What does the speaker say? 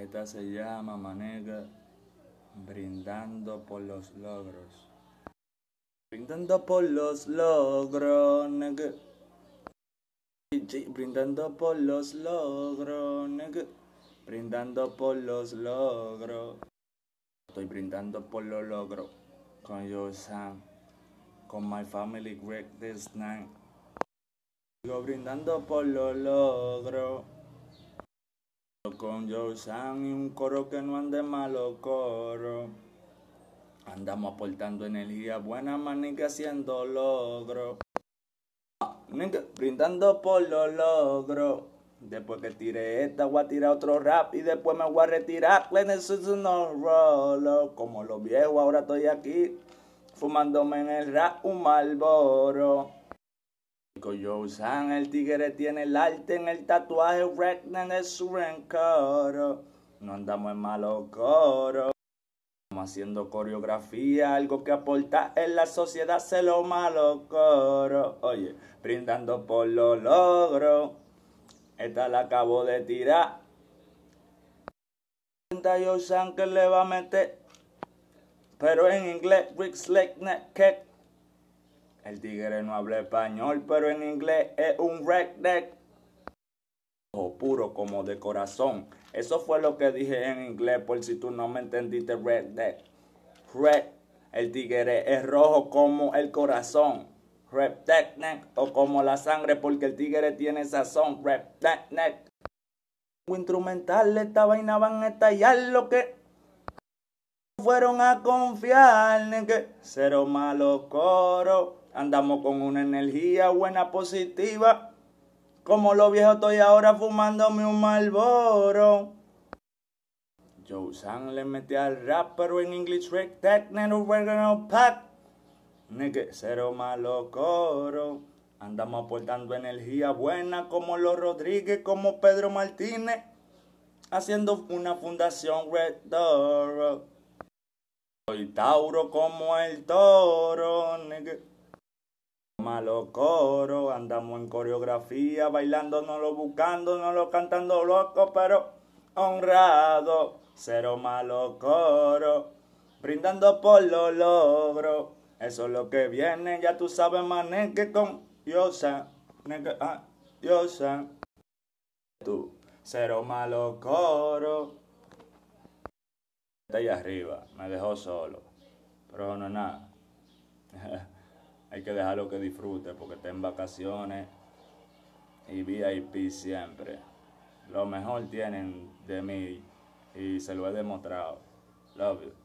Esta se llama Manega Brindando por los logros. Brindando por los logros, nigga. Brindando por los logros, nigga. Brindando por los logros. Estoy brindando por los logros con your son. Con my family great this night. Sigo brindando por los logros. Con Joe y un coro que no ande malo coro. Andamos aportando energía buena, manica, haciendo logro. Ah, nigga, brindando por los logros. Después que tire esta, voy a tirar otro rap y después me voy a retirar. Le necesito unos rolos. Como los viejos, ahora estoy aquí fumándome en el rap un malboro. Joe San, el tigre tiene el arte en el tatuaje, Regnan es su rencoro. No andamos en malo coro. Estamos haciendo coreografía, algo que aporta en la sociedad, se lo malo coro. Oye, brindando por los logros. Esta la acabo de tirar. Joe San que le va a meter. Pero en inglés, Rick Slick el tigre no habla español, pero en inglés es un redneck. Ojo puro como de corazón. Eso fue lo que dije en inglés, por si tú no me entendiste, redneck. Red, el tigre es rojo como el corazón. Redneck, o como la sangre, porque el tigre tiene sazón. Redneck. Instrumental, esta vaina van a estallar lo que fueron a confiar en cero malo coro. Andamos con una energía buena, positiva. Como los viejos estoy ahora fumándome un malboro. Joe San le metí al rap, pero en English Rick Techno Regular Pack. Nigga, cero malo coro. Andamos aportando energía buena como los Rodríguez, como Pedro Martínez. Haciendo una fundación Red Door. Soy Tauro como el toro, nigga. Malo coro, andamos en coreografía, bailando, no lo buscando, no lo cantando loco, pero honrado. Cero malo coro, brindando por los logros. Eso es lo que viene, ya tú sabes, mané, que con Yosa, nigga, ah, Yosa. Tú, cero malo coro. Está ahí arriba, me dejó solo, pero no nada. hay que dejarlo que disfrute porque está en vacaciones y VIP siempre. Lo mejor tienen de mí y se lo he demostrado. Love you.